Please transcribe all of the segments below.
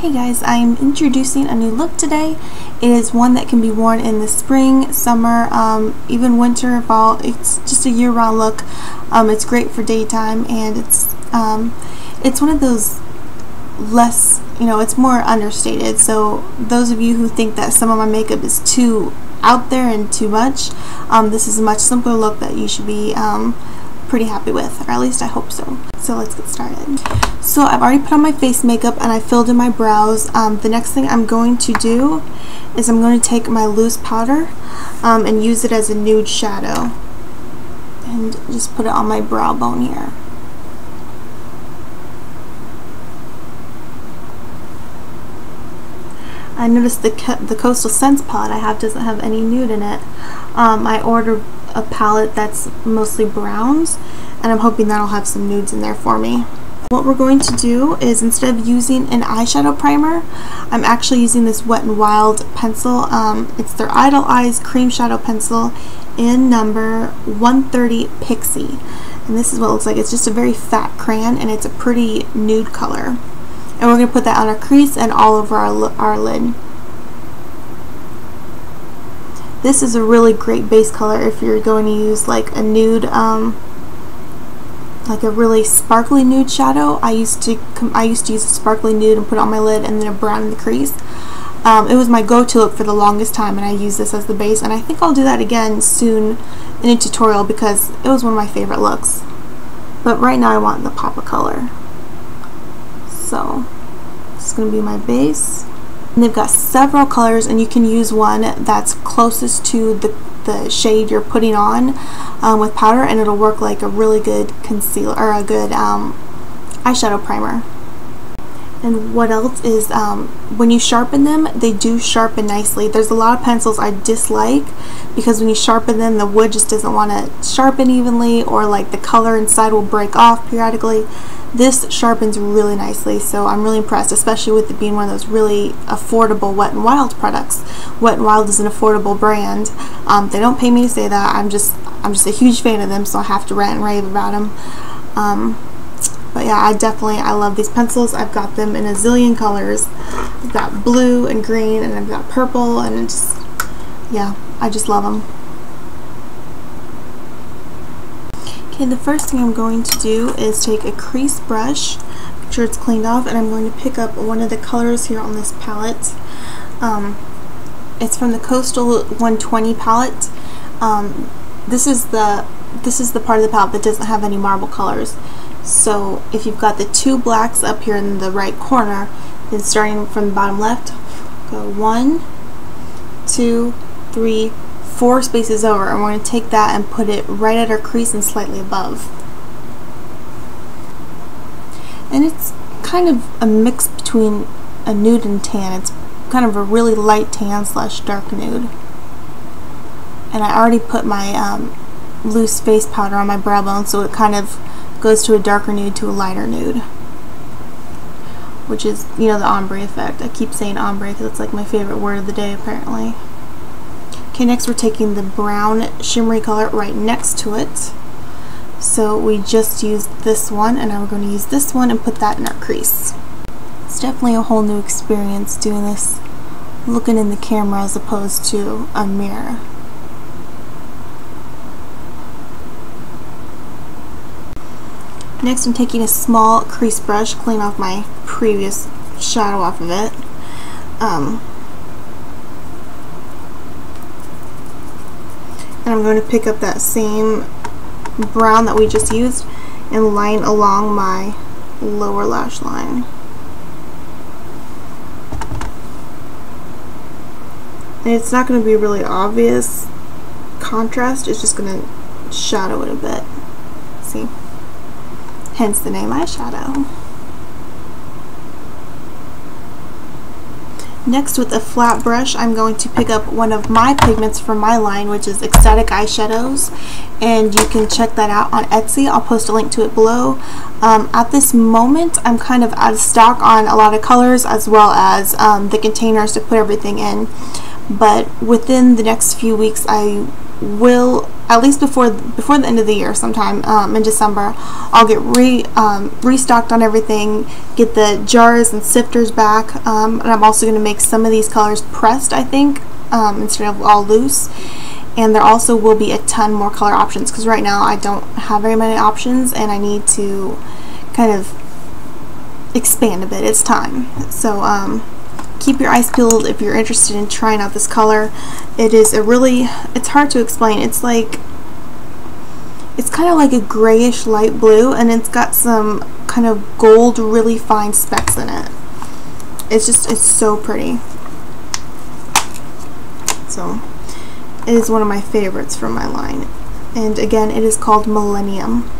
Hey guys, I'm introducing a new look today. It is one that can be worn in the spring, summer, um, even winter, fall. It's just a year-round look. Um, it's great for daytime and it's um, it's one of those less, you know, it's more understated. So those of you who think that some of my makeup is too out there and too much, um, this is a much simpler look that you should be um, pretty happy with, or at least I hope so. So let's get started. So I've already put on my face makeup and I filled in my brows. Um, the next thing I'm going to do is I'm going to take my loose powder um, and use it as a nude shadow. And just put it on my brow bone here. I noticed the the Coastal Scents palette I have doesn't have any nude in it. Um, I ordered a palette that's mostly browns and I'm hoping that'll have some nudes in there for me. What we're going to do is instead of using an eyeshadow primer, I'm actually using this Wet n Wild pencil. Um, it's their Idol Eyes Cream Shadow Pencil in number 130 Pixie. And this is what it looks like. It's just a very fat crayon and it's a pretty nude color. And we're going to put that on our crease and all over our, our lid. This is a really great base color if you're going to use like a nude, um, like a really sparkly nude shadow. I used to I used to use a sparkly nude and put it on my lid and then a brown in the crease. Um, it was my go-to look for the longest time and I use this as the base and I think I'll do that again soon in a tutorial because it was one of my favorite looks. But right now I want the pop of color. So, this is going to be my base. And they've got several colors and you can use one that's closest to the, the shade you're putting on um, with powder and it'll work like a really good concealer or a good um, eyeshadow primer. And what else is um, when you sharpen them, they do sharpen nicely. There's a lot of pencils I dislike because when you sharpen them, the wood just doesn't want to sharpen evenly or like the color inside will break off periodically. This sharpens really nicely, so I'm really impressed, especially with it being one of those really affordable Wet n Wild products. Wet n Wild is an affordable brand. Um, they don't pay me to say that. I'm just I'm just a huge fan of them, so I have to rant and rave about them. Um, but yeah, I definitely I love these pencils. I've got them in a zillion colors. I've got blue and green, and I've got purple, and just yeah, I just love them. Okay, the first thing I'm going to do is take a crease brush, make sure it's cleaned off, and I'm going to pick up one of the colors here on this palette. Um, it's from the Coastal 120 palette. Um, this is the this is the part of the palette that doesn't have any marble colors. So if you've got the two blacks up here in the right corner, then starting from the bottom left, go one, two, three, four spaces over and we're going to take that and put it right at our crease and slightly above. And it's kind of a mix between a nude and tan. It's kind of a really light tan slash dark nude. And I already put my um, loose face powder on my brow bone so it kind of goes to a darker nude to a lighter nude. Which is, you know, the ombre effect. I keep saying ombre because it's like my favorite word of the day apparently. Okay, next we're taking the brown shimmery color right next to it. So we just used this one and now we're going to use this one and put that in our crease. It's definitely a whole new experience doing this looking in the camera as opposed to a mirror. Next I'm taking a small crease brush, clean off my previous shadow off of it. Um, and I'm going to pick up that same brown that we just used and line along my lower lash line. And it's not going to be really obvious contrast, it's just going to shadow it a bit. See? Hence the name eyeshadow. Next with a flat brush I'm going to pick up one of my pigments from my line which is Ecstatic Eyeshadows and you can check that out on Etsy. I'll post a link to it below. Um, at this moment I'm kind of out of stock on a lot of colors as well as um, the containers to put everything in but within the next few weeks I will at least before before the end of the year, sometime um, in December, I'll get re um, restocked on everything, get the jars and sifters back, um, and I'm also going to make some of these colors pressed, I think, um, instead of all loose. And there also will be a ton more color options because right now I don't have very many options, and I need to kind of expand a bit. It's time. So um, keep your eyes peeled if you're interested in trying out this color. It is a really, it's hard to explain. It's like, it's kind of like a grayish light blue and it's got some kind of gold really fine specks in it. It's just, it's so pretty. So, it is one of my favorites from my line. And again, it is called Millennium.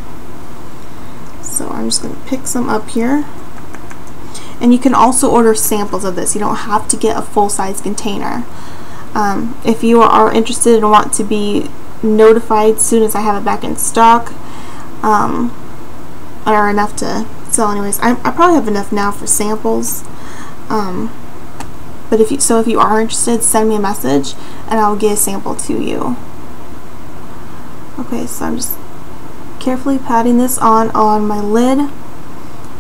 So I'm just going to pick some up here. And you can also order samples of this. You don't have to get a full-size container. Um, if you are interested and want to be notified as soon as I have it back in stock, um, or enough to sell anyways. I, I probably have enough now for samples. Um, but if you, so if you are interested, send me a message and I'll get a sample to you. Okay, so I'm just carefully patting this on on my lid.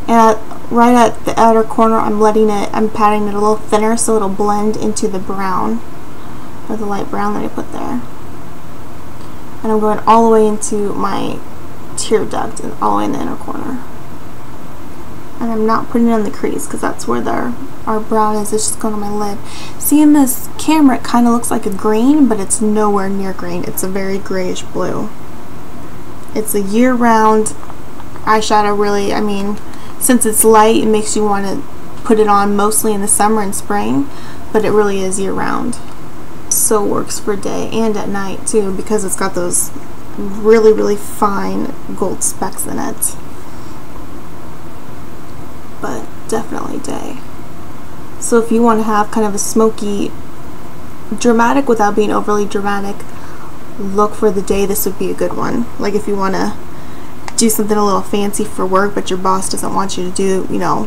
And right at the outer corner I'm letting it, I'm patting it a little thinner so it'll blend into the brown, or the light brown that I put there. And I'm going all the way into my tear duct and all the way in the inner corner. And I'm not putting it in the crease because that's where the, our brown is. It's just going on my lid. See in this camera it kind of looks like a green, but it's nowhere near green. It's a very grayish blue. It's a year-round eyeshadow really. I mean, since it's light, it makes you want to put it on mostly in the summer and spring, but it really is year-round. So works for day and at night too because it's got those really, really fine gold specks in it. But definitely day. So if you want to have kind of a smoky, dramatic without being overly dramatic look for the day, this would be a good one. Like if you want to do something a little fancy for work, but your boss doesn't want you to do, you know,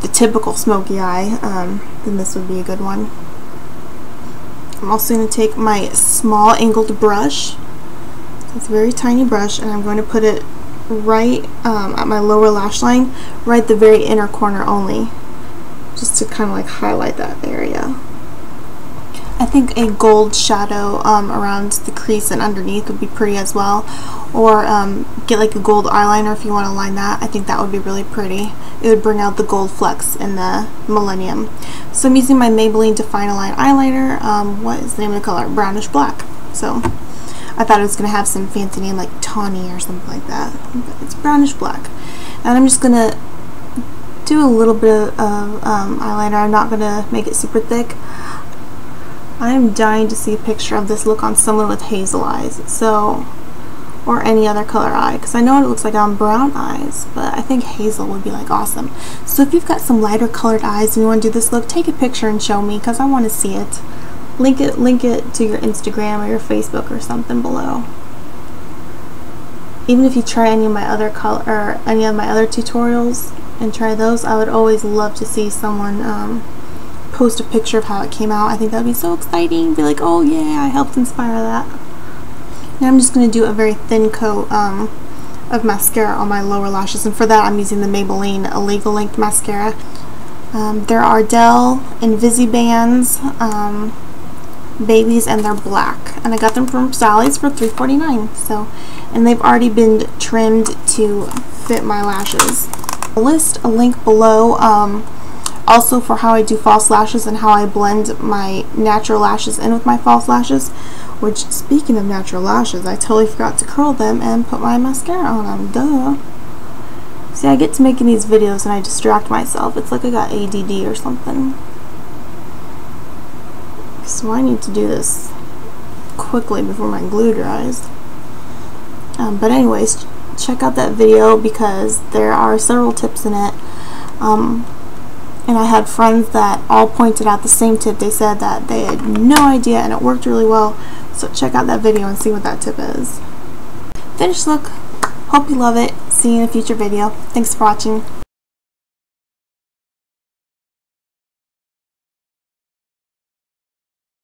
the typical smoky eye, um, then this would be a good one. I'm also going to take my small angled brush, it's a very tiny brush, and I'm going to put it right um, at my lower lash line, right the very inner corner only, just to kind of like highlight that area. I think a gold shadow um, around the crease and underneath would be pretty as well. Or um, get like a gold eyeliner if you want to line that. I think that would be really pretty. It would bring out the gold flecks in the Millennium. So I'm using my Maybelline Define-A-Line eyeliner. Um, what is the name of the color? Brownish black. So I thought it was going to have some fancy name like tawny or something like that. But it's brownish black. And I'm just going to do a little bit of um, eyeliner. I'm not going to make it super thick. I'm dying to see a picture of this look on someone with hazel eyes. So, or any other color eye. Because I know it looks like on brown eyes, but I think hazel would be like awesome. So if you've got some lighter colored eyes and you want to do this look, take a picture and show me because I want to see it. Link it, link it to your Instagram or your Facebook or something below. Even if you try any of my other color or any of my other tutorials and try those, I would always love to see someone um, post a picture of how it came out. I think that would be so exciting. Be like, oh yeah, I helped inspire that. Now I'm just going to do a very thin coat um, of mascara on my lower lashes. And for that, I'm using the Maybelline Illegal Length Mascara. Um, there Ardell Invisibands um, babies, and they're black. And I got them from Sally's for $3.49. So, and they've already been trimmed to fit my lashes. I'll list a link below um, also for how I do false lashes and how I blend my natural lashes in with my false lashes. Which, speaking of natural lashes, I totally forgot to curl them and put my mascara on them. Duh. See, I get to making these videos and I distract myself. It's like I got ADD or something. So I need to do this quickly before my glue dries. Um, but anyways, check out that video because there are several tips in it. Um, and I had friends that all pointed out the same tip. They said that they had no idea and it worked really well. So check out that video and see what that tip is. Finished look. Hope you love it. See you in a future video. Thanks for watching.